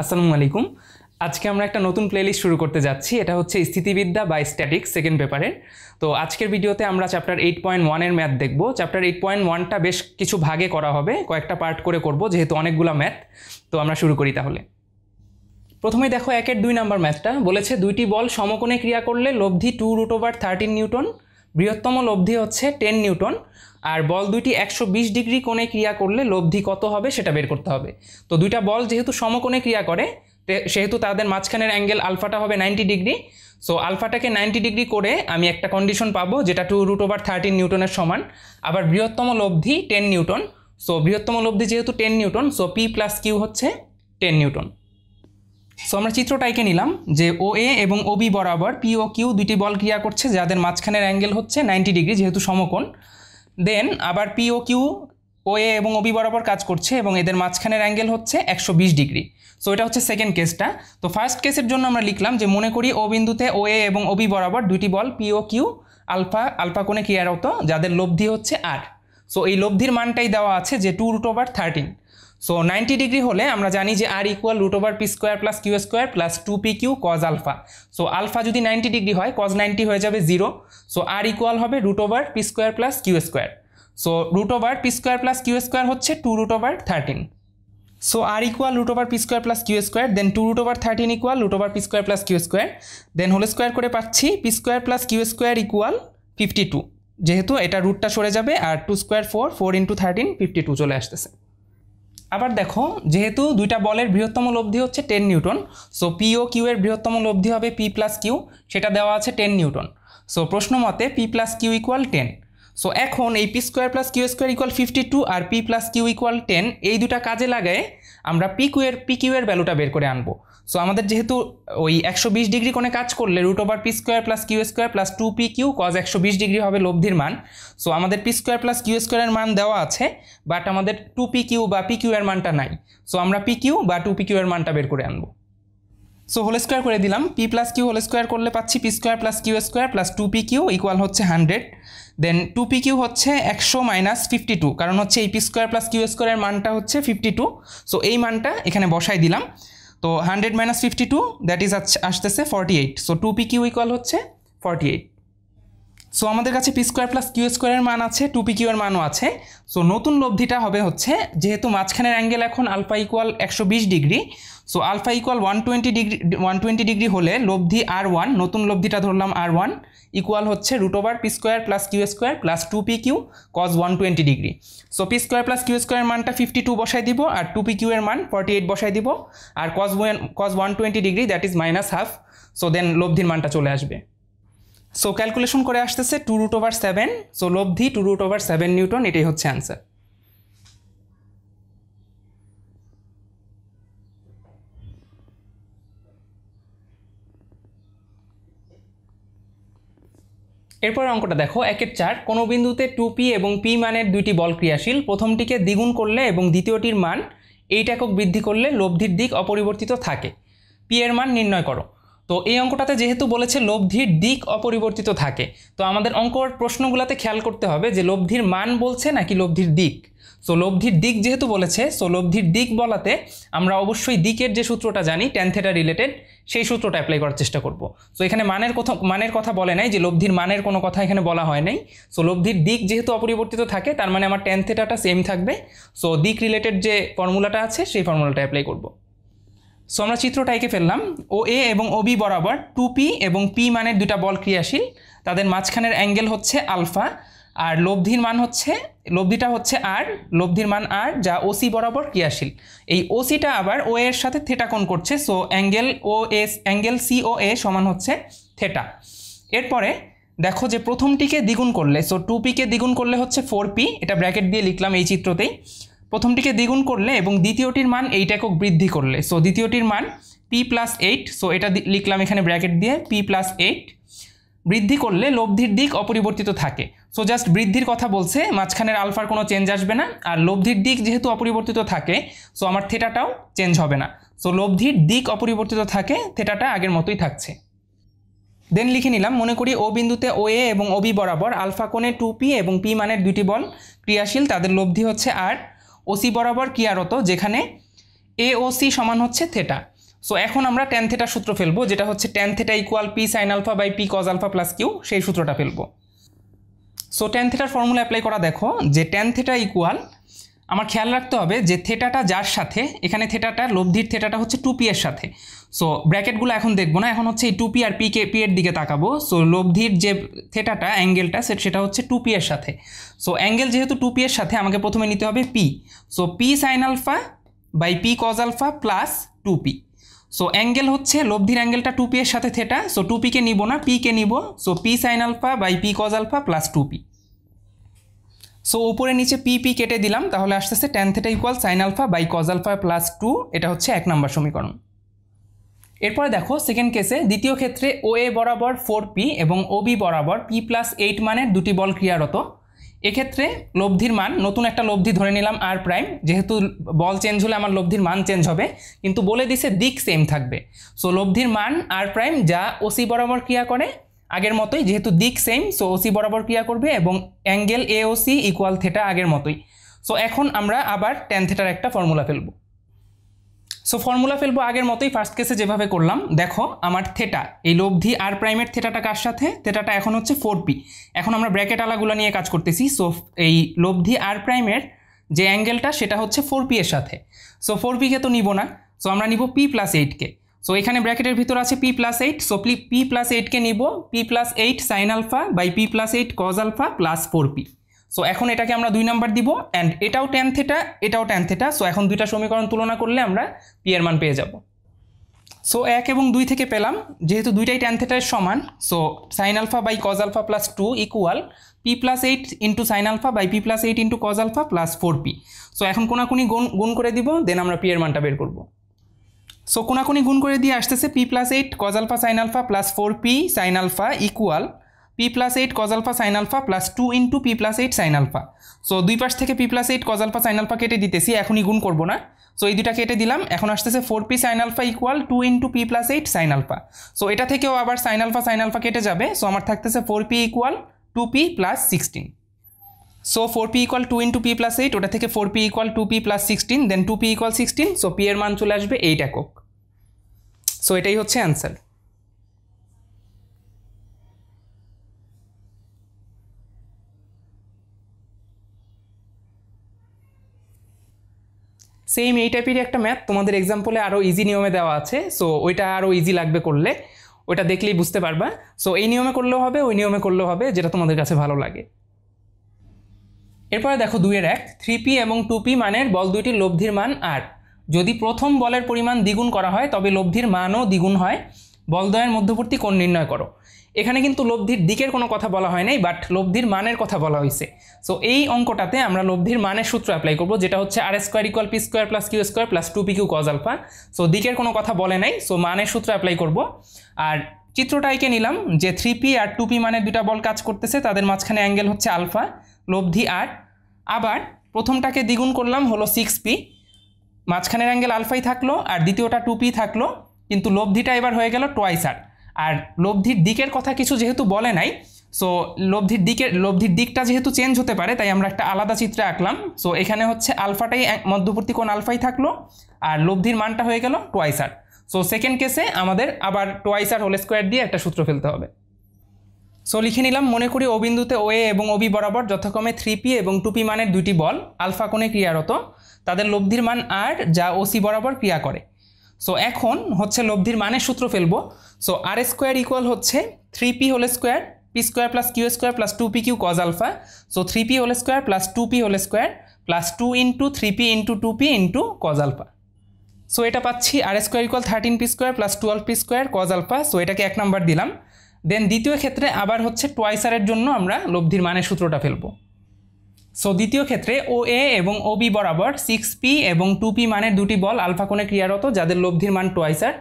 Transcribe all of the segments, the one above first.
আসসালামু আলাইকুম। আজকে আমরা একটা নতুন প্লেলিস্ট শুরু করতে যাচ্ছি। এটা হচ্ছে স্থিতিবিদ্যা বা স্ট্যাটিক্স সেকেন্ড পেপারের তো আজকের ভিডিওতে আমরা চ্যাপ্টার এইট পয়েন্ট ওয়ানের ম্যাথ দেখব। চ্যাপ্টার এইট পয়েন্ট ওয়ানটা বেশ কিছু ভাগে করা হবে। কয়েকটা পার্ট করে করব, যেহেতু অনেকগুলো ম্যাথ তো আমরা শুরু করি তাহলে। প্রথমে দেখো একের দুই নাম্বার ম্যাথটা বলেছে, দুইটি বল সমকোণে ক্রিয়া করলে লব্ধি two root over thirteen newton, বৃহত্তম লব্ধি হচ্ছে টেন নিউটন। আর বল দুইটি একশো বিশ ডিগ্রি কোণে ক্রিয়া করলে লব্ধি কত হবে সেটা বের করতে হবে। তো দুইটা বল যেহেতু সমকোণে ক্রিয়া করে সেহেতু তাদের মাঝখানের অ্যাঙ্গেল আলফাটা হবে নাইনটি ডিগ্রি। সো আলফাটাকে নাইনটি ডিগ্রি করে আমি একটা কন্ডিশন পাবো যেটা টু রুট ওভার থার্টিন নিউটনের সমান। আবার বৃহত্তম লব্ধি টেন নিউটন। সো বৃহত্তম লব্ধি যেহেতু ten newton, so P plus Q হচ্ছে টেন নিউটন। সো আমরা চিত্রটা এঁকে নিলাম যে ও এ এবং ও বি বরাবর পি ও কিউ দুইটি বল ক্রিয়া করছে যাদের মাঝখানের অ্যাঙ্গেল হচ্ছে নাইনটি ডিগ্রি যেহেতু সমকোণ। দেন আবার পি ও কিউ ও এ এবং ওবি বরাবর কাজ করছে এবং এদের মাঝখানের অ্যাঙ্গেল হচ্ছে একশো বিশ ডিগ্রি। সো এটা হচ্ছে সেকেন্ড কেসটা তো ফার্স্ট কেসের জন্য আমরা লিখলাম যে মনে করি ও বিন্দুতে ও এ এবং ওবি বরাবর দুটি বল পি ও কিউ আলফা আলফা কোণে ক্রিয়ারত, যাদের লব্ধি হচ্ছে আর সো এই লব্ধির মানটাই দেওয়া আছে যে two root over thirteen so ninety degree হলে আমরা জানি যে R equal root over P square plus Q square plus two P Q cos alpha so alpha যদি নাইনটি ডিগ্রি হয় কজ নাইনটি হয়ে যাবে জিরো সো আর ইকুয়াল হবে root over P square plus Q square so root over P square plus Q square হচ্ছে two root over thirteen so R equal root over P square plus Q square then two root over thirteen equal root over P square plus Q square then whole square করে পাচ্ছি P square plus Q square equal fifty two যেহেতু এটা রুটটা সরে যাবে আর two square four four into thirteen fifty two চলে আসতেছে। আবার দেখো, যেহেতু দুইটা বলের বৃহত্তম লব্ধি হচ্ছে টেন নিউটন সো পি ও কিউ এর বৃহত্তম লব্ধি হবে পি প্লাস কিউ সেটা দেওয়া আছে টেন নিউটন। সো প্রশ্ন মতে P plus Q equal ten so এখন এই P square plus Q square equal fifty two আর P plus Q equal ten এই দুটা কাজে লাগায় আমরা পি কিউ এর পি কিউ এর ভ্যালুটা বের করে আনব। সো আমাদের যেহেতু ওই একশো বিশ ডিগ্রি কোণে কাজ করলে root over P square plus Q square plus two P Q cos একশো বিশ ডিগ্রি হবে লব্ধির মান। সো আমাদের পি স্কোয়ার প্লাস কিউ স্কোয়ারের মান দেওয়া আছে বাট আমাদের টু পি কিউ বা পি কিউ এর মানটা নাই। সো আমরা পি কিউ বা টু পি কিউ এর মানটা বের করে আনব। সো হোল স্কোয়ার করে দিলাম। P plus Q whole square করলে পাচ্ছি P square plus Q square plus two P Q equal হচ্ছে hundred then two P Q হচ্ছে একশো মাইনাস ফিফটি টু কারণ হচ্ছে এই পি স্কোয়ার প্লাস কিউ স্কোয়ারের মানটা হচ্ছে ফিফটি টু সো এই মানটা এখানে বসাই দিলাম। তো hundred minus fifty two that is আসতেছে forty eight so two P Q equal হচ্ছে ফর্টি এইট সো আমাদের কাছে পি স্কোয়ার প্লাস কিউ স্কোয়ারের মান আছে টু পি কিউ এর মানও আছে। সো নতুন লব্ধিটা হবে হচ্ছে, যেহেতু মাঝখানের অ্যাঙ্গেল এখন আলফা ইকুয়াল একশো বিশ degree so alpha equal one twenty degree one twenty degree হলে লব্ধি আর ওয়ান নতুন লব্ধিটা ধরলাম আর ওয়ান ইকুয়াল হচ্ছে root over P square plus Q square plus two P Q cos one twenty degree so P square plus Q square মানটা fifty two বসাই দিব, আর two P Q এর মান forty eight বসাই দিব। আর cos one cos one twenty degree that is minus half so then লব্ধির মানটা চলে আসবে। সো ক্যালকুলেশন করে আসতেছে two root over seven so লব্ধি two root over seven newton এটাই হচ্ছে অ্যান্সার এরপর অঙ্কটা দেখো, একের চার, কোনো বিন্দুতে টু পি এবং পি মানের দুইটি বল ক্রিয়াশীল? প্রথমটিকে দ্বিগুণ করলে এবং দ্বিতীয়টির মান, এইট একক বৃদ্ধি করলে লব্ধির দিক অপরিবর্তিত থাকে। পি এর মান নির্ণয় করো। তো এই অঙ্কটাতে যেহেতু বলেছে লব্ধির দিক অপরিবর্তিত থাকে, তো আমাদের অঙ্কর প্রশ্নগুলোতে খেয়াল করতে হবে যে লব্ধির মান বলছে নাকি লব্ধির দিক? সো লব্ধির দিক যেহেতু বলেছে সো লব্ধির দিক বলাতে আমরা অবশ্যই দিকের যে সূত্রটা জানি টেন থেটা রিলেটেড সেই সূত্রটা অ্যাপ্লাই করার চেষ্টা করব। সো এখানে মানের কথা মানের কথা বলে নাই যে লব্ধির মানের কোনো কথা এখানে বলা হয় নাই। সো লব্ধির দিক যেহেতু অপরিবর্তিত থাকে, তার মানে আমার টেন থেটাটা সেম থাকবে। সো দিক রিলেটেড যে ফর্মুলাটা আছে, সেই ফর্মুলাটা অ্যাপ্লাই করব। সো আমরা চিত্রটা এঁকে ফেললাম। ও এ এবং ও বি বরাবর টু পি এবং পি মানের দুটা বল ক্রিয়াশীল। তাদের মাঝখানের অ্যাঙ্গেল হচ্ছে আলফা আর লব্ধির মান হচ্ছে, লব্ধিটা হচ্ছে আর, লব্ধির মান আর যা ওসি বরাবর ক্রিয়াশীল। এই ওসিটা আবার ও এর সাথে থেটা কোণ করছে so angle O S angle C O A সমান হচ্ছে থেটা। এরপরে দেখো যে প্রথমটিকে দ্বিগুণ করলে সো টু পিকে দ্বিগুণ করলে হচ্ছে ফোর পি, এটা ব্র্যাকেট দিয়ে লিখলাম এই চিত্রতেই। প্রথমটিকে দ্বিগুণ করলে এবং দ্বিতীয়টির মান এইট একক বৃদ্ধি করলে। সো দ্বিতীয়টির মান পি প্লাস এইট সো এটা লিখলাম এখানে ব্র্যাকেট দিয়ে পি প্লাস এইট বৃদ্ধি করলে লব্ধির দিক অপরিবর্তিত থাকে। সো জাস্ট বৃদ্ধির কথা বলছে, মাঝখানের আলফার কোনো চেঞ্জ আসবে না, আর লব্ধির দিক যেহেতু অপরিবর্তিত থাকে সো আমার থেটাটাও চেঞ্জ হবে না। সো লব্ধির দিক অপরিবর্তিত থাকে থেটাটা আগের মতোই থাকছে। দেন লিখে নিলাম, মনে করি ও বিন্দুতে ও এ এবং ও বি বরাবর আলফা কোণে টু পি এবং পি মানের দুটি বল ক্রিয়াশীল, তাদের লব্ধি হচ্ছে আর ওসি বরাবর ক্রিয়ারত যেখানে এ ও সি সমান হচ্ছে থেটা সো এখন আমরা ট্যান থেটার সূত্র ফেলব, যেটা হচ্ছে tan theta equal P sine alpha by P cos alpha plus Q সেই সূত্রটা ফেলব। সো ট্যান থেটার ফর্মুলা অ্যাপ্লাই করা দেখো, যে ট্যান থেটা ইকুয়াল আমার খেয়াল রাখতে হবে যে থেটাটা যার সাথে, এখানে থেটাটা, লব্ধির থেটাটা হচ্ছে টু পি এর সাথে। সো ব্র্যাকেটগুলো এখন দেখব না, এখন হচ্ছে এই টু পি আর পি কে পি এর দিকে তাকাবো। সো লব্ধির যে থেটাটা অ্যাঙ্গেলটা সেটা হচ্ছে টু পি এর সাথে। সো অ্যাঙ্গেল যেহেতু টু পি এর সাথে, আমাকে প্রথমে নিতে হবে P so P sine alpha by P cos alpha plus two P so angle হচ্ছে, লব্ধির অ্যাঙ্গেলটা টু পি এর সাথে থেটা সো টু পিকে নিব না পিকে নিব। So P sine alpha by P cos alpha plus two P so উপরে নিচে পি পি কেটে দিলাম, তাহলে আসতেছে tan theta equal sine alpha by cos alpha plus two এটা হচ্ছে এক নম্বর সমীকরণ। এরপরে দেখো সেকেন্ড কেসে দ্বিতীয় ক্ষেত্রে ও এ বরাবর ফোর পি এবং ও বি বরাবর পি প্লাস এইট মানের দুটি বল ক্রিয়ারত। এক্ষেত্রে লব্ধির মান, নতুন একটা লব্ধি ধরে নিলাম আর প্রাইম যেহেতু বল চেঞ্জ হলে আমার লব্ধির মান চেঞ্জ হবে, কিন্তু বলে দিছে দিক সেম থাকবে। সো লব্ধির মান আর প্রাইম যা ওসি বরাবর ক্রিয়া করে আগের মতোই, যেহেতু দিক সেম সো ওসি বরাবর ক্রিয়া করবে এবং angle A O C equal theta আগের মতোই। সো এখন আমরা আবার টেন থেটার একটা ফর্মুলা ফেলব। সো ফর্মুলা ফেলব আগের মতোই ফার্স্ট কেসে যেভাবে করলাম, দেখো আমার থেটা এই লব্ধি আর প্রাইমের থেটাটা কার সাথে? থেটাটা এখন হচ্ছে ফোর পি এখন আমরা ব্র্যাকেট আলাগুলো নিয়ে কাজ করতেছি সো এই লব্ধি আর প্রাইমের যে অ্যাঙ্গেলটা সেটা হচ্ছে ফোর পি এর সাথে। সো ফোর পিকে তো নিব না সো আমরা নিব পি প্লাস এইটকে সো এখানে ব্র্যাকেটের ভিতর আছে পি প্লাস এইট সো প্লি পি প্লাস এইটকে নিব। P plus eight sine alpha by P plus eight cos alpha plus four P so এখন এটাকে আমরা দুই নাম্বার দিব। অ্যান্ড এটাও ট্যান থেটা এটাও ট্যান থেটা সো এখন দুইটা সমীকরণ তুলনা করলে আমরা পি এর মান পেয়ে যাব। সো এক এবং দুই থেকে পেলাম। যেহেতু দুইটাই ট্যান থেটার সমান so sine alpha by cos alpha plus two equal P plus eight into sine alpha by P plus eight into cos alpha plus four P so এখন কোনাকুনি গুণ গুণ করে দিব দেন আমরা পি এর মানটা বের করব। সো কোনাকুনি গুণ করে দিয়ে আসতেছে P plus eight cos alpha sine alpha plus four P sine alpha equal P plus eight cos alpha sine alpha plus two into P plus eight sine alpha so দুই পাশ থেকে P plus eight cos alpha sine alpha কেটে দিতেছি, এখনই গুণ করব না। So এই দুটা কেটে দিলাম, এখন আসতেছে four P sine alpha equal two into P plus eight sine alpha so এটা থেকেও আবার সাইন আলফা সাইন আলফা কেটে যাবে সো আমার থাকতেছে four P equal to P plus sixteen so four P equal two into P plus eight ওটা থেকে four P equal to P plus sixteen then two P equal sixteen so P এর মান চলে আসবে eight একক। So এটাই হচ্ছে answer same এই টাইপেরই একটা ম্যাথ তোমাদের এক্সাম্পলে আরও ইজি নিয়মে দেওয়া আছে সো ওইটা আরও ইজি লাগবে করলে, ওইটা দেখলেই বুঝতে পারবা। সো এই নিয়মে করলেও হবে, ওই নিয়মে করলেও হবে, যেটা তোমাদের কাছে ভালো লাগে। এরপরে দেখো দুইয়ের এক থ্রি পি এবং টু পি মানের বল দুইটির লব্ধির মান আর যদি প্রথম বলের পরিমাণ দ্বিগুণ করা হয়, তবে লব্ধির মানও দ্বিগুণ হয়। বলদ্বয়ের মধ্যবর্তী কোণ নির্ণয় করো। এখানে কিন্তু লব্ধির দিকের কোনো কথা বলা হয় নাই বাট লব্ধির মানের কথা বলা হয়েছে সো এই অঙ্কটাতে আমরা লব্ধির মানের সূত্র অ্যাপ্লাই করব, যেটা হচ্ছে R square equal P square plus Q square plus two P Q cos alpha so দিকের কোনো কথা বলে নাই সো মানের সূত্র অ্যাপ্লাই করব। আর চিত্রটা এঁকে নিলাম, যে থ্রি পি আর টু পি মানের দুটা বল কাজ করতেছে, তাদের মাঝখানে অ্যাঙ্গেল হচ্ছে আলফা লব্ধি আর আবার প্রথমটাকে দ্বিগুণ করলাম হলো সিক্স পি মাঝখানের অ্যাঙ্গেল আলফাই থাকল আর দ্বিতীয়টা টু পি থাকল, কিন্তু লব্ধিটা এবার হয়ে গেল টোয়াইস আর। আর লব্ধির দিকের কথা কিছু যেহেতু বলে নাই সো লব্ধির দিকের, লব্ধির দিকটা যেহেতু চেঞ্জ হতে পারে, তাই আমরা একটা আলাদা চিত্রে আঁকলাম সো এখানে হচ্ছে আলফাটাই মধ্যবর্তী কোণ আলফাই থাকল, আর লব্ধির মানটা হয়ে গেল টোয়াইস আর। সো সেকেন্ড কেসে আমাদের আবার টোয়াইস আর হোল স্কোয়ার দিয়ে একটা সূত্র ফেলতে হবে। সো লিখে নিলাম, মনে করি ও বিন্দুতে ও এবং ওবি বরাবর যথাক্রমে থ্রি পি এবং টু পি মানের দুইটি বল, আলফা কোণে ক্রিয়ারত। তাদের লব্ধির মান আর যা ওসি বরাবর ক্রিয়া করে। সো এখন হচ্ছে লব্ধির মানের সূত্র ফেলব। সো আর স্কোয়ার ইকুয়াল হচ্ছে three P whole square P square plus Q square plus two P Q cos alpha so three P whole square plus two P whole square plus two into three P into two P into cos alpha so এটা পাচ্ছি R square equal thirteen P square plus twelve P square cos alpha so এটাকে এক number দিলাম। দেন দ্বিতীয় ক্ষেত্রে আবার হচ্ছে টোয়াইসারের জন্য আমরা লব্ধির মানের সূত্রটা ফেলব। সো দ্বিতীয় ক্ষেত্রে ও এ এবং ও বি বরাবর সিক্স পি এবং টু পি মানের দুটি বল আলফা কোণে ক্রিয়ারত যাদের লব্ধির মান twice R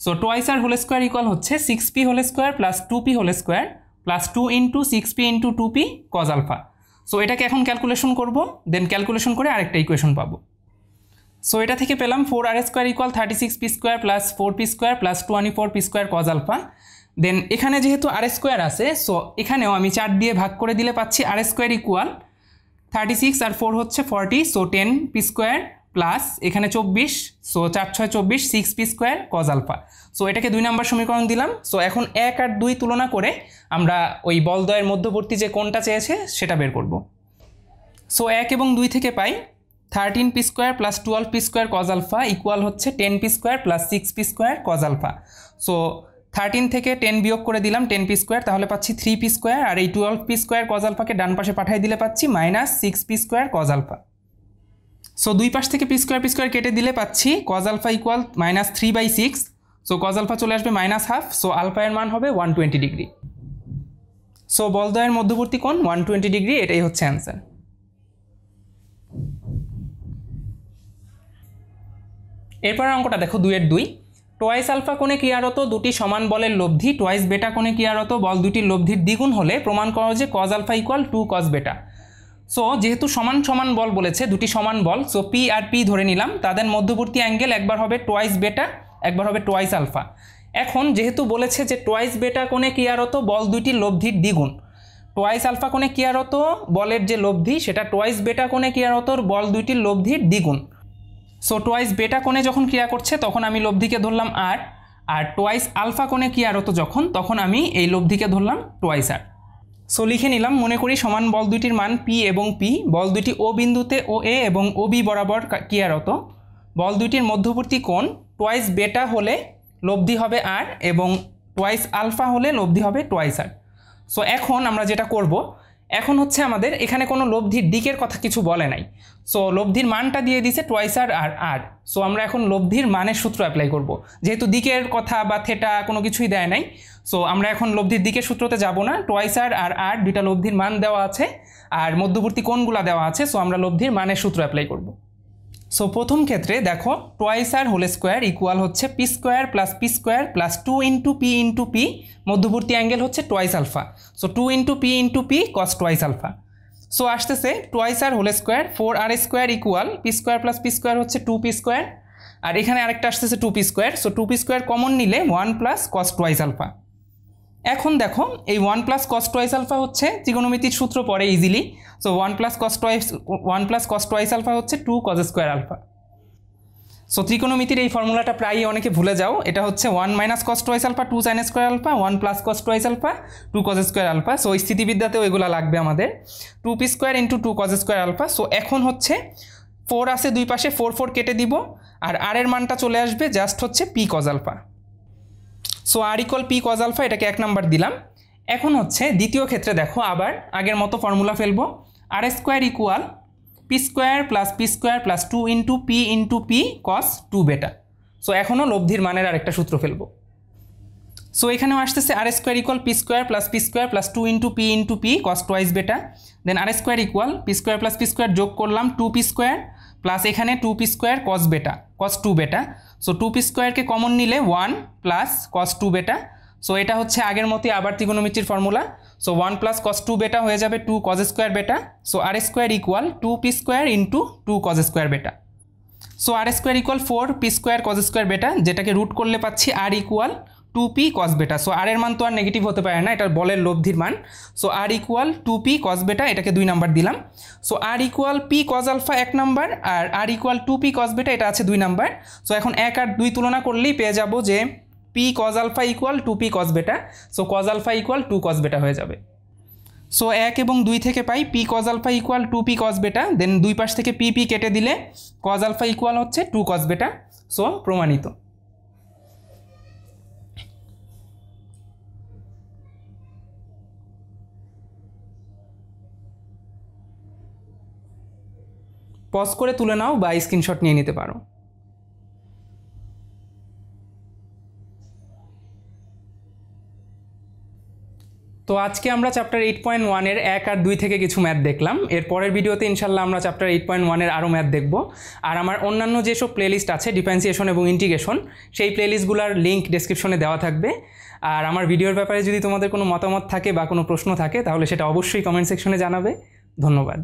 so twice R whole square equal হচ্ছে six P whole square plus two P whole square plus two into six P into two P cos alpha so এটাকে এখন ক্যালকুলেশন করব দেন ক্যালকুলেশন করে আরেকটা ইকুয়েশন পাবো। So এটা থেকে পেলাম four R square equal thirty six P square plus four P square plus twenty four P square cos alpha then এখানে যেহেতু আর স্কোয়ার আছে সো এখানেও আমি চার দিয়ে ভাগ করে দিলে পাচ্ছি R square equal thirty six আর ফোর হচ্ছে forty so ten P square plus এখানে চব্বিশ সো চার ছয় চব্বিশ six P square cos alpha so এটাকে দুই নম্বর সমীকরণ দিলাম। সো এখন এক আর দুই তুলনা করে আমরা ওই বলদয়ের মধ্যবর্তী যে কোনটা চেয়েছে, সেটা বের করব। সো এক এবং দুই থেকে পাই thirteen P square plus twelve P square cos alpha equal হচ্ছে ten P square plus six P square cos alpha so thirteen থেকে টেন বিয়োগ করে দিলাম টেন পি স্কোয়ার তাহলে পাচ্ছি থ্রি পি স্কোয়ার আর এই টুয়েলভ পি স্কোয়ার কজ আলফাকে ডান পাশে পাঠিয়ে দিলে পাচ্ছি minus six P square cos alpha so দুই পাশ থেকে পি স্কোয়ার পি স্কোয়ার কেটে দিলে পাচ্ছি cos alpha equal minus three by six so cos alpha চলে আসবে মাইনাস হাফ সো আলফা এর মান হবে ওয়ান টোয়েন্টি ডিগ্রি সো বলদয়ের মধ্যবর্তী কোণ ওয়ান টোয়েন্টি ডিগ্রি এটাই হচ্ছে অ্যান্সার এরপর অঙ্কটা দেখো দুইয়ের দুই। টোয়াইস আলফা কোণে ক্রিয়ারত দুটি সমান বলের লব্ধি। টোয়াইস বেটা কোণে ক্রিয়ারত বল দুটির লব্ধির দ্বিগুণ হলে প্রমাণ করো যে cos alpha equal two cos beta. So যেহেতু সমান সমান বল বলেছে, দুটি সমান বল সো পি আর পি ধরে নিলাম। তাদের মধ্যবর্তী অ্যাঙ্গেল একবার হবে টোয়াইস বেটা, একবার হবে টোয়াইস আলফা। এখন যেহেতু বলেছে যে টোয়াইস বেটা কোণে ক্রিয়ারত বল দুটির লব্ধির দ্বিগুণ। টোয়াইস আলফা কোণে ক্রিয়ারত বলের যে লব্ধি, সেটা টোয়াইস বেটা কোণে ক্রিয়ারত বল দুইটির লব্ধির দ্বিগুণ। সো টোয়াইস বেটা কোণে যখন ক্রিয়া করছে, তখন আমি লব্ধিকে ধরলাম আর আর টোয়াইস আলফা কোণে ক্রিয়ারত যখন, তখন আমি এই লব্ধিকে ধরলাম টোয়াইস আর সো লিখে নিলাম, মনে করি সমান বল দুইটির মান পি এবং পি বল দুইটি ও বিন্দুতে ও এ এবং ও বি বরাবর ক্রিয়ারত বল দুইটির মধ্যবর্তী কোণ টোয়াইস বেটা হলে লব্ধি হবে আর এবং টোয়াইস আলফা হলে লব্ধি হবে টোয়াইস আর সো এখন আমরা যেটা করব এখন হচ্ছে আমাদের এখানে কোনো লব্ধির দিকের কথা কিছু বলে নাই। সো লব্ধির মানটা দিয়ে দিছে টোয়াইস আর আর আর। সো আমরা এখন লব্ধির মানের সূত্র অ্যাপ্লাই করব। যেহেতু দিকের কথা বা থেটা কোনো কিছুই দেয় নাই সো আমরা এখন লব্ধির দিকের সূত্রতে যাব না। টোয়াইস আর আর আর দুইটা লব্ধির মান দেওয়া আছে, আর মধ্যবর্তী কোনগুলা দেওয়া আছে সো আমরা লব্ধির মানের সূত্র অ্যাপ্লাই করব। সো প্রথম ক্ষেত্রে দেখো twice R whole square equal হচ্ছে P square plus P square plus two into P into P মধ্যবর্তী অ্যাঙ্গেল হচ্ছে twice alpha so two into P into P cos twice alpha so আসতেছে twice R whole square four R square equal P square plus P square হচ্ছে two P square আর এখানে আরেকটা আসতেছে two P square so two P square common নিলে one plus cos twice alpha এখন দেখো, এই one plus cos twice alpha হচ্ছে ত্রিগোণমিতির সূত্র পড়ে easily so one plus cos twice one plus cos twice alpha হচ্ছে two cos square alpha so ত্রিকোণমিতির এই ফর্মুলাটা প্রায়ই অনেকে ভুলে যাও। এটা হচ্ছে one minus cos twice alpha two sine square alpha one plus cos twice alpha two cos square alpha so স্থিতিবিদ্যাতেও এগুলো লাগবে আমাদের। Two P square into two cos square alpha so এখন হচ্ছে ফোর আছে দুই পাশে ফোর ফোর কেটে দিব। আর আর এর মানটা চলে আসবে জাস্ট হচ্ছে P cos alpha so R equal P cos alpha এটাকে এক নাম্বার দিলাম। এখন হচ্ছে দ্বিতীয় ক্ষেত্রে দেখো আবার আগের মতো ফর্মুলা ফেলব। R square equal P square plus P square plus two into P into P cos two beta so এখনও লব্ধির মানের আরেকটা সূত্র ফেলব। সো এখানেও আসতেছে R square equal P square plus P square plus two into P into P cos twice beta then R square equal P square plus P square যোগ করলাম টু পি স্কোয়ার প্লাস এখানে two P square cos beta cos two beta so two P স্কোয়ারকে common নিলে one plus cos two beta so এটা হচ্ছে আগের মতোই আবার ত্রিগোণমিতির formula so one plus cos two beta হয়ে যাবে two cos square beta so R square equal two P square into two cos square beta so R square equal four P square cos square beta যেটাকে root করলে পাচ্ছি R equal two P cos beta so R এর মান তো আর negative হতে পারে না এটা বলের লব্ধির মান। So R equal two P cos beta এটাকে দুই নাম্বার দিলাম। So R equal P cos alpha এক নাম্বার আর R equal two P cos beta এটা আছে দুই নাম্বার সো এখন এক আর দুই তুলনা করলেই পেয়ে যাব যে P cos alpha equal two P cos beta so cos alpha equal two cos beta হয়ে যাবে। সো এক এবং দুই থেকে পাই P cos alpha equal two P cos beta then দুই পাশ থেকে পি পি কেটে দিলে কজ আলফা ইকুয়াল হচ্ছে টু কস বেটা সো প্রমাণিত। পজ করে তুলে নাও বা স্ক্রিনশট নিয়ে নিতে পারো। তো আজকে আমরা চ্যাপ্টার এইট পয়েন্ট ওয়ানের এক আর দুই থেকে কিছু ম্যাথ দেখলাম। এর পরের ভিডিওতে ইনশাল্লাহ আমরা চ্যাপ্টার এইট পয়েন্ট ওয়ানের আরও ম্যাথ দেখব। আর আমার অন্যান্য যেসব প্লেলিস্ট আছে ডিফারেন্সিয়েশন এবং ইন্টিগ্রেশন সেই প্লেলিস্টগুলোর লিঙ্ক ডেসক্রিপশনে দেওয়া থাকবে। আর আমার ভিডিওর ব্যাপারে যদি তোমাদের কোনো মতামত থাকে বা কোনো প্রশ্ন থাকে, তাহলে সেটা অবশ্যই কমেন্ট সেকশনে জানাবে। ধন্যবাদ।